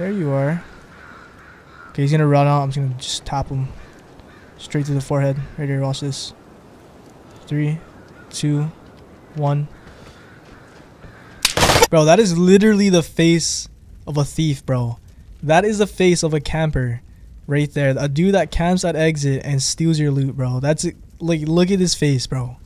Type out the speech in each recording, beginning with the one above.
There you are. Okay, he's gonna run out. I'm just gonna just tap him straight to the forehead. Right here, watch this. Three, two, one. Bro, that is literally the face of a thief, bro. That is the face of a camper right there. A dude that camps at exit and steals your loot, bro. That's. Like, look at his face, bro.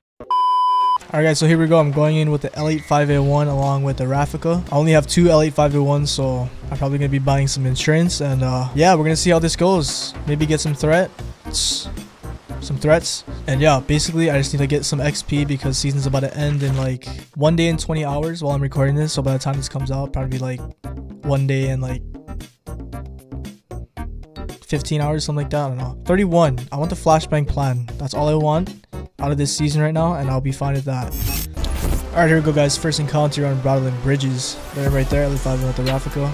Alright guys, so here we go. I'm going in with the L85A1 along with the Raffica. I only have two L85A1s, so I'm probably going to be buying some insurance. And uh, yeah, we're going to see how this goes. Maybe get some threats. Some threats. And yeah, basically I just need to get some XP because season's about to end in like one day and 20 hours while I'm recording this. So by the time this comes out, probably like one day and like 15 hours, something like that. I don't know. 31. I want the flashbang plan. That's all I want out of this season right now, and I'll be fine with that. Alright, here we go, guys. First encounter on Broadland Bridges. There, right there, L5 with the Raffica.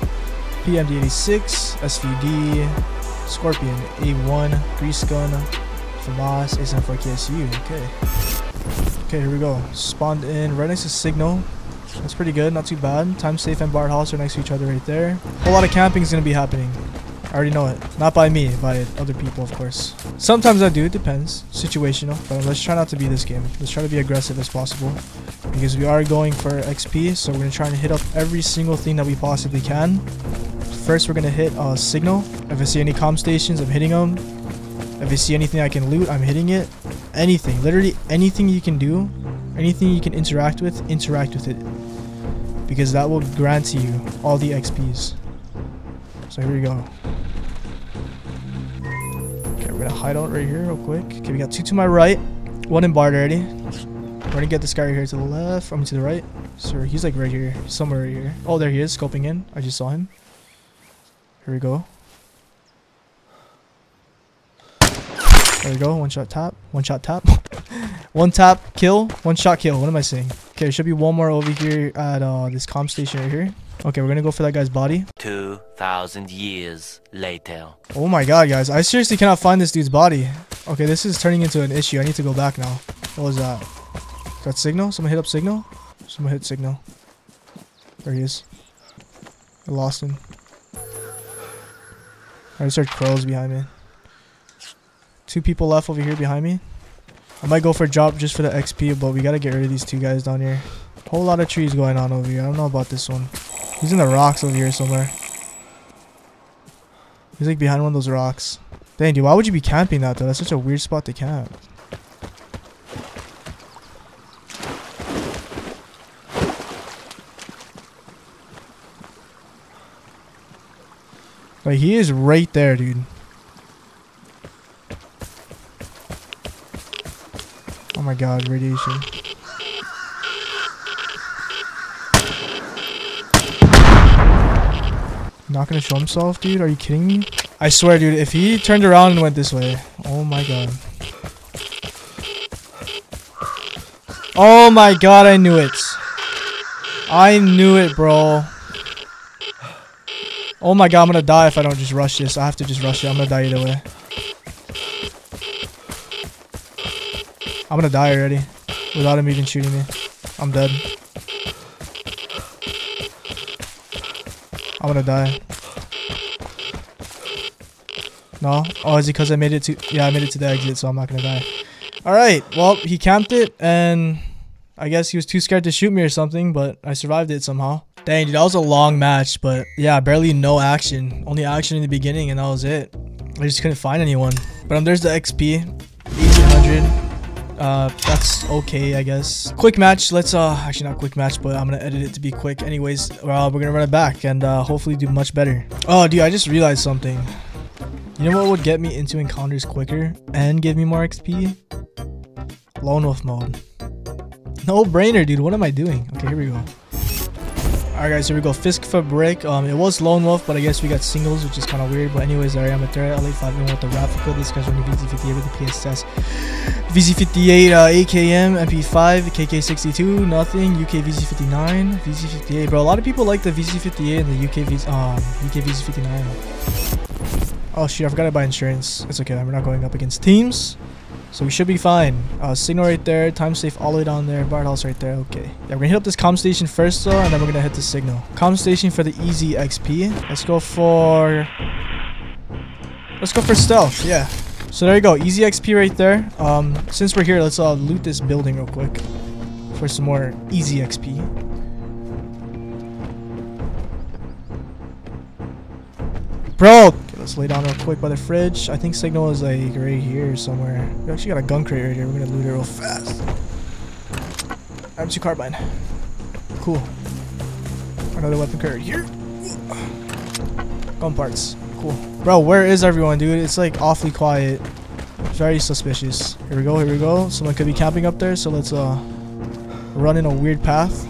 PMD86, SVD, Scorpion, A1, Grease Gun, FAMAS, A74 KSU. Okay. Okay, here we go. Spawned in right next to Signal. That's pretty good, not too bad. Time Safe and Bard House are next to each other right there. A lot of camping is going to be happening. I already know it. Not by me, by other people, of course. Sometimes I do, it depends. Situational. But let's try not to be this game. Let's try to be aggressive as possible. Because we are going for XP, so we're going to try and hit up every single thing that we possibly can. First, we're going to hit uh, Signal. If I see any com stations, I'm hitting them. If I see anything I can loot, I'm hitting it. Anything. Literally anything you can do, anything you can interact with, interact with it. Because that will grant you all the XPs. So here we go. We're gonna hide out right here real quick. Okay, we got two to my right. One in Bard already. We're gonna get this guy right here to the left. I mean to the right. Sir, he's like right here. Somewhere right here. Oh, there he is, scoping in. I just saw him. Here we go. There we go. One shot top. One shot top. one tap kill. One shot kill. What am I saying? Okay, there should be one more over here at uh, this com station right here. Okay, we're gonna go for that guy's body. 2,000 years later. Oh my god, guys. I seriously cannot find this dude's body. Okay, this is turning into an issue. I need to go back now. What was that? That signal? Someone hit up signal? Someone hit signal. There he is. I lost him. I just heard crows behind me. Two people left over here behind me. I might go for a drop just for the XP, but we gotta get rid of these two guys down here. Whole lot of trees going on over here. I don't know about this one. He's in the rocks over here somewhere. He's like behind one of those rocks. Dang, dude, why would you be camping that though? That's such a weird spot to camp. Like, he is right there, dude. Oh my god, radiation. Not gonna show himself, dude? Are you kidding me? I swear, dude, if he turned around and went this way. Oh my god. Oh my god, I knew it. I knew it, bro. Oh my god, I'm gonna die if I don't just rush this. I have to just rush it. I'm gonna die either way. I'm gonna die already. Without him even shooting me. I'm dead. I'm gonna die. No? Oh, is it because I made it to... Yeah, I made it to the exit, so I'm not gonna die. Alright, well, he camped it, and... I guess he was too scared to shoot me or something, but I survived it somehow. Dang, dude, that was a long match, but yeah, barely no action. Only action in the beginning, and that was it. I just couldn't find anyone. But um, there's the XP. 1800 uh that's okay i guess. Quick match. Let's uh actually not quick match but i'm gonna edit it to be quick. Anyways uh, we're gonna run it back and uh hopefully do much better. Oh dude i just realized something. You know what would get me into encounters quicker and give me more xp lone wolf mode. No brainer dude. What am i doing? Okay here we go Alright guys, here we go. Fisk for break. Um, it was Lone Wolf, but I guess we got singles, which is kind of weird. But anyways, I am with third LA5 with the Raffica. This guy's running VZ58 with the PSS. VZ58, uh, AKM, MP5, KK62, nothing. UK VZ59, VZ58. Bro, a lot of people like the VZ58 and the UK, VZ, um, UK VZ59. Oh shit, I forgot to buy insurance. It's okay, we're not going up against teams. So we should be fine. Uh, signal right there, time safe all the way down there, Bard House right there, okay. Yeah, we're gonna hit up this com station first though, and then we're gonna hit the signal. Com station for the easy XP. Let's go for... Let's go for stealth, yeah. So there you go, easy XP right there. Um, since we're here, let's uh, loot this building real quick for some more easy XP. Bro! Let's lay down real quick by the fridge. I think signal is like right here somewhere. We actually got a gun crate right here. We're gonna loot it real fast. M2 carbine. Cool. Another weapon crate here. Gun parts. Cool. Bro, where is everyone, dude? It's like awfully quiet. Very suspicious. Here we go, here we go. Someone could be camping up there, so let's uh run in a weird path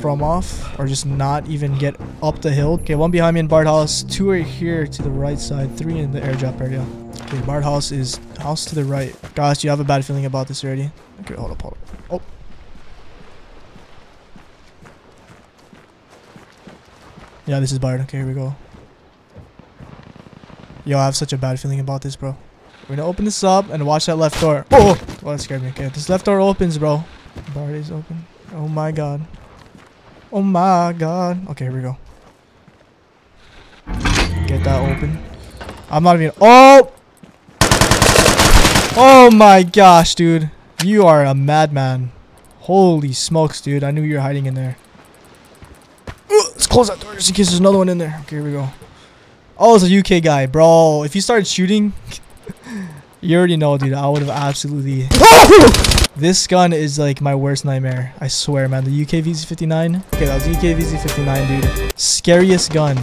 throw them off or just not even get up the hill. Okay, one behind me in Bard House, two right here to the right side, three in the airdrop area. Okay, Bard House is house to the right. Guys, you have a bad feeling about this already. Okay, hold up, hold up. Oh. Yeah, this is Bard. Okay, here we go. Yo, I have such a bad feeling about this, bro. We're gonna open this up and watch that left door. Oh, oh, oh that scared me. Okay, this left door opens, bro. Bard is open. Oh my god. Oh my god. Okay, here we go. Get that open. I'm not even. Oh! Oh my gosh, dude. You are a madman. Holy smokes, dude. I knew you were hiding in there. let's close that door just in case there's another one in there. Okay, here we go. Oh, it's a UK guy. Bro, if you started shooting, you already know, dude. I would have absolutely... This gun is like my worst nightmare. I swear, man. The UK VZ59. Okay, that was UK VZ59, dude. Scariest gun.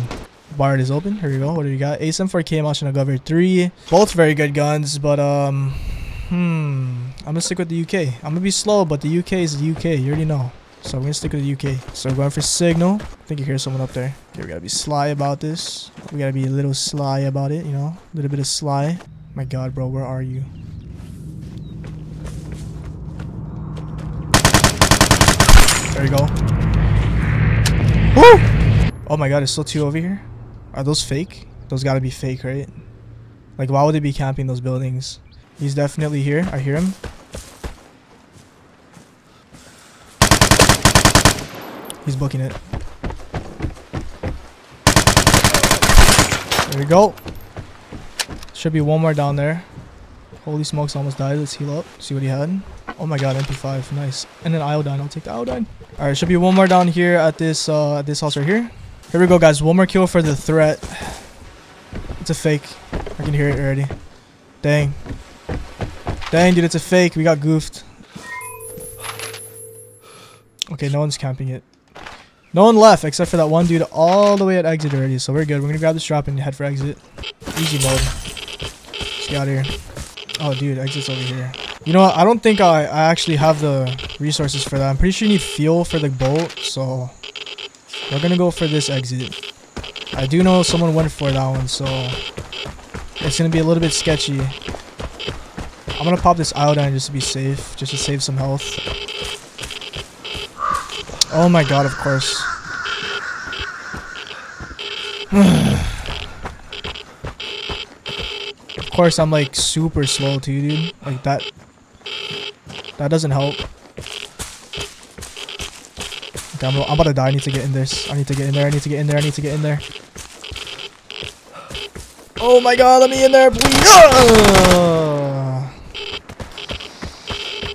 Bard is open. Here we go. What do we got? ASM4K Machina Gover 3. Both very good guns, but um, hmm. I'm gonna stick with the UK. I'm gonna be slow, but the UK is the UK. You already know. So we're gonna stick with the UK. So we're going for signal. I think you hear someone up there. Okay, we gotta be sly about this. We gotta be a little sly about it, you know? A little bit of sly. My god, bro, where are you? There you go. Woo! Oh my god, there's still two over here? Are those fake? Those gotta be fake, right? Like, why would they be camping those buildings? He's definitely here. I hear him. He's booking it. There we go. Should be one more down there. Holy smokes, almost died. Let's heal up. See what he had. Oh my god, MP5. Nice. And then iodine. I'll take the iodine. Alright, should be one more down here at this uh this house right here. Here we go, guys. One more kill for the threat. It's a fake. I can hear it already. Dang. Dang, dude, it's a fake. We got goofed. Okay, no one's camping it. No one left except for that one dude all the way at exit already. So we're good. We're gonna grab this drop and head for exit. Easy mode. Get out of here. Oh, dude, exit's over here. You know what? I don't think I, I actually have the resources for that. I'm pretty sure you need fuel for the boat, so we're gonna go for this exit. I do know someone went for that one, so it's gonna be a little bit sketchy. I'm gonna pop this iodine just to be safe, just to save some health. Oh my god, of course. Course, I'm like super slow too, dude. Like that that doesn't help. Okay, I'm, I'm about to die. I need to get in this. I need to get in there. I need to get in there. I need to get in there. Oh my god, let me in there, please.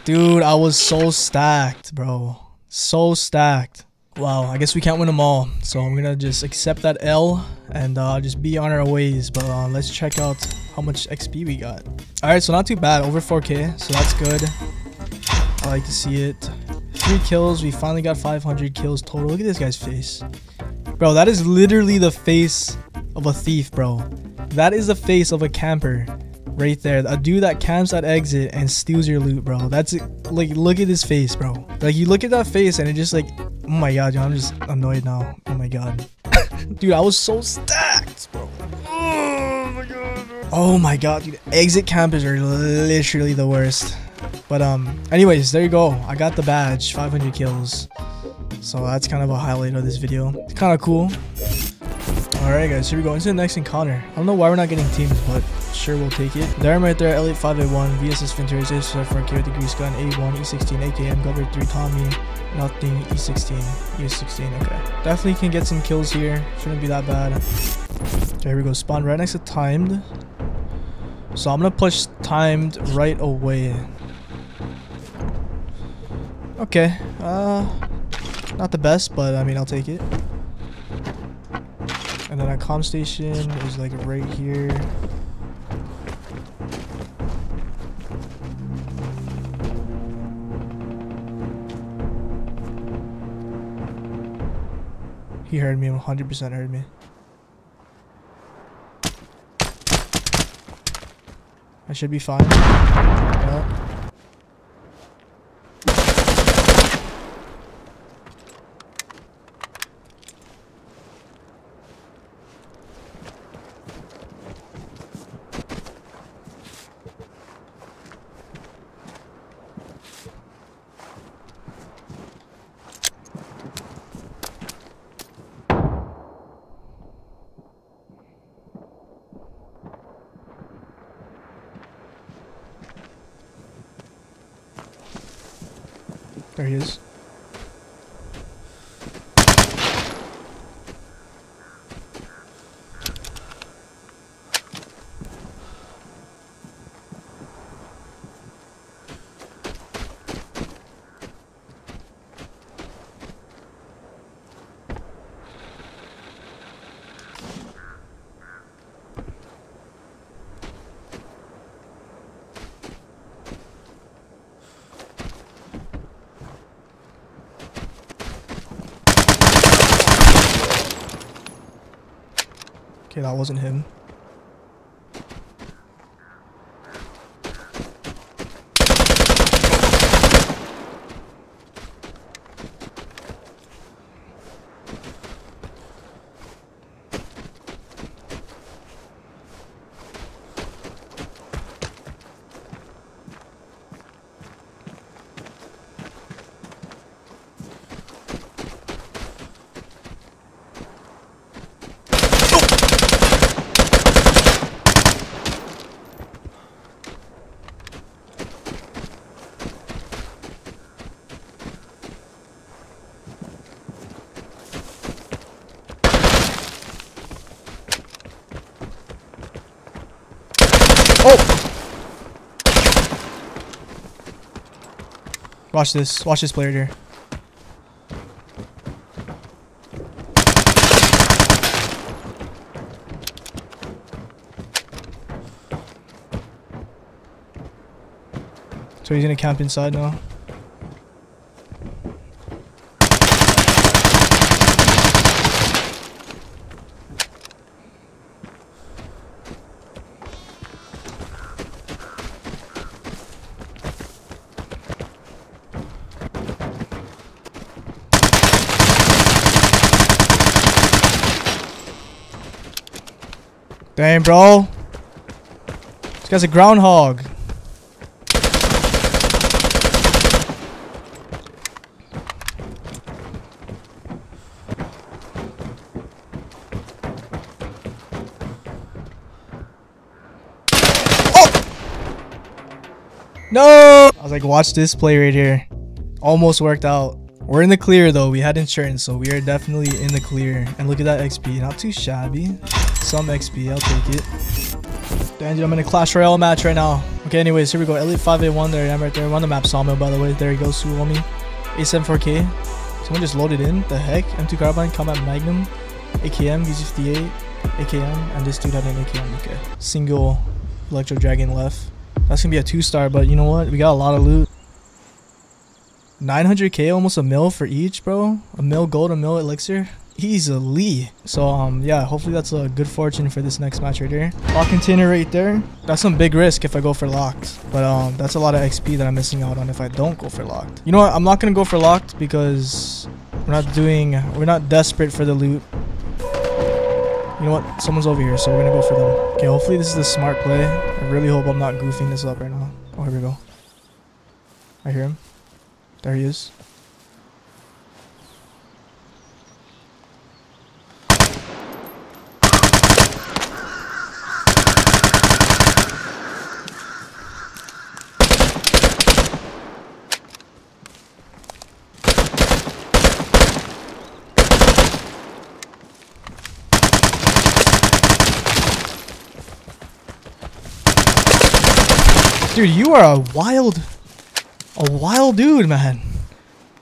Dude, I was so stacked, bro. So stacked. Wow, I guess we can't win them all. So I'm gonna just accept that L and uh, just be on our ways. But uh, let's check out how much XP we got. Alright, so not too bad. Over 4k, so that's good. I like to see it. Three kills. We finally got 500 kills total. Look at this guy's face. Bro, that is literally the face of a thief, bro. That is the face of a camper right there. A dude that camps at exit and steals your loot, bro. That's like, look at his face, bro. Like, you look at that face and it just like, oh my god, I'm just annoyed now. Oh my god. dude, I was so stacked, Oh my god, dude. Exit campers are literally the worst. But um, anyways, there you go. I got the badge, 500 kills. So that's kind of a highlight of this video. It's kind of cool. Alright guys, here we go into the next encounter. I don't know why we're not getting teams, but sure we'll take it. There I'm right there, L85A1, VSS Vintorez, S4 K with the Grease Gun, A1, E16, AKM, Governor 3, Tommy, nothing, E16, E16, okay. Definitely can get some kills here, shouldn't be that bad. There we go, spawn right next to timed. So I'm gonna push timed right away. Okay, uh, not the best, but I mean, I'll take it. And then our comm station is like right here. He heard me, 100% heard me. I should be fine. There he is. Okay, that wasn't him. Oh! Watch this. Watch this player here. So he's gonna camp inside now. Damn, bro. This guy's a groundhog. Oh! No! I was like, watch this play right here. Almost worked out. We're in the clear though. We had insurance, so we are definitely in the clear. And look at that XP. Not too shabby. Some XP. I'll take it. Damn, I'm in a Clash Royale match right now. Okay, anyways, here we go. L85A1 there. I'm right there. We're on the map Sawmill, by the way. There he goes, Suomi. A74K. Someone just loaded in. The heck? M2 Carbine, Combat Magnum, AKM, V58, AKM, and this dude had an AKM. Okay. Single Electro Dragon left. That's gonna be a two star, but you know what? We got a lot of loot. 900k, almost a mil for each, bro. A mil gold, a mil elixir. Easily. So, um, yeah, hopefully that's a good fortune for this next match right here. Lock container right there. That's some big risk if I go for locked. But, um, that's a lot of XP that I'm missing out on if I don't go for locked. You know what? I'm not gonna go for locked because we're not doing, we're not desperate for the loot. You know what? Someone's over here, so we're gonna go for them. Okay, hopefully this is a smart play. I really hope I'm not goofing this up right now. Oh, here we go. I hear him. There he is. Dude, you are a wild, a wild dude, man.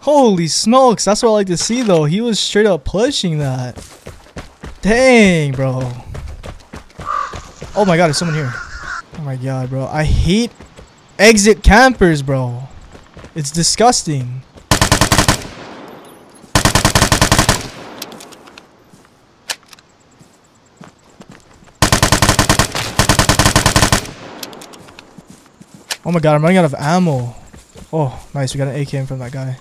Holy smokes, that's what I like to see though. He was straight up pushing that. Dang, bro. Oh my god, there's someone here. Oh my god, bro. I hate exit campers, bro. It's disgusting. Oh my god, I'm running out of ammo. Oh, nice. We got an AKM from that guy.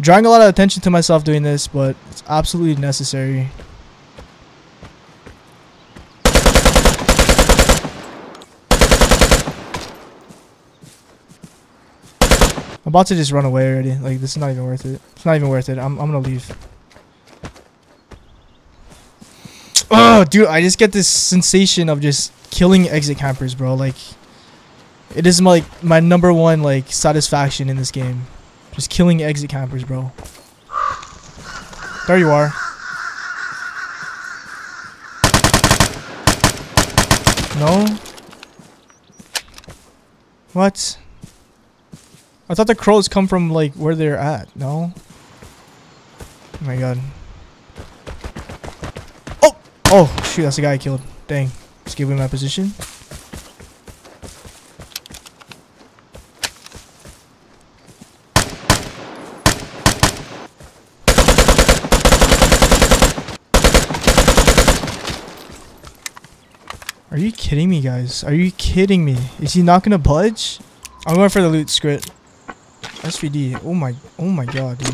Drawing a lot of attention to myself doing this, but it's absolutely necessary. I'm about to just run away already. Like, this is not even worth it. It's not even worth it. I'm, I'm gonna leave. Dude, I just get this sensation of just killing exit campers, bro. Like, it is my, my number one like satisfaction in this game. Just killing exit campers, bro. There you are. No. What? I thought the crows come from like where they're at. No. Oh my god. Oh! Shoot, that's the guy I killed. Dang. Just give him my position. Are you kidding me, guys? Are you kidding me? Is he not gonna budge? I'm going for the loot script. SVD. Oh my, oh my god, dude.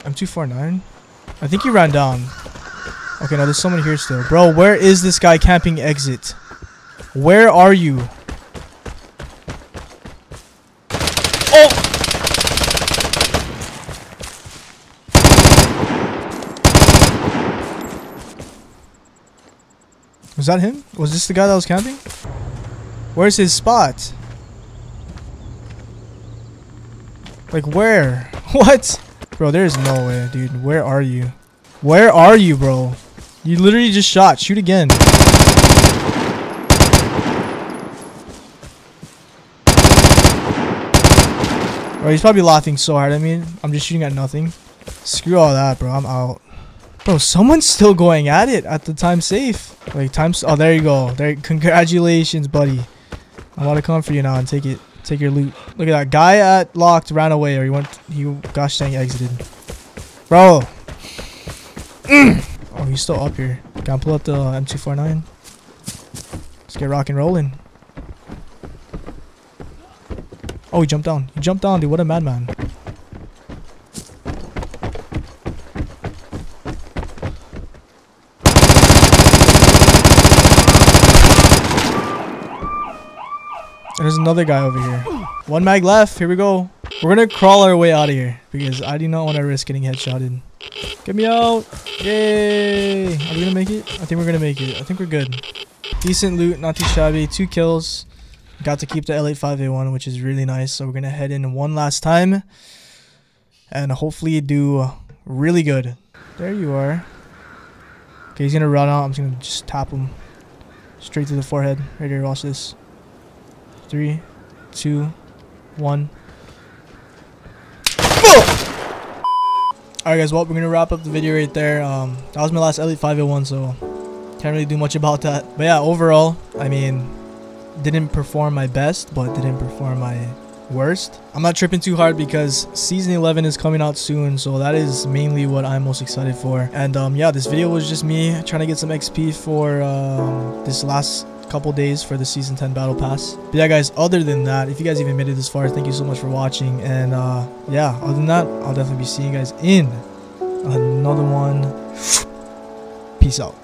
M249? I think he ran down. Okay, now there's someone here still. Bro, where is this guy camping exit? Where are you? Oh! Was that him? Was this the guy that was camping? Where's his spot? Like where? What? Bro, there's no way, dude. Where are you? Where are you, bro? You literally just shot. Shoot again. Bro, he's probably laughing so hard at me. I'm just shooting at nothing. Screw all that, bro. I'm out. Bro, someone's still going at it at the time safe. Like times. Oh, there you go. There. Congratulations, buddy. I'm about to come for you now and take it. Take your loot. Look at that guy at locked ran away, or he went. He gosh dang exited. Bro. oh, he's still up here. Can I pull up the uh, M249? Let's get rock and rolling. Oh, he jumped down. He jumped down, dude. What a madman. And there's another guy over here. One mag left. Here we go. We're gonna crawl our way out of here because I do not want to risk getting headshotted. Get me out. Yay. Are we gonna make it? I think we're gonna make it. I think we're good. Decent loot, not too shabby. Two kills. Got to keep the L85A1, which is really nice. So we're gonna head in one last time and hopefully do really good. There you are. Okay, he's gonna run out. I'm just gonna just tap him straight to the forehead. Right here, watch this. Three, two, one. Alright guys, well, we're going to wrap up the video right there. Um, that was my last L85A1, so can't really do much about that. But yeah, overall, I mean, didn't perform my best, but didn't perform my worst. I'm not tripping too hard because season 11 is coming out soon, so that is mainly what I'm most excited for. And um, yeah, this video was just me trying to get some XP for um, this last couple days for the season 10 battle pass. But yeah guys other than that if you guys even made it this far thank you so much for watching. And uh yeah other than that i'll definitely be seeing you guys in another one. Peace out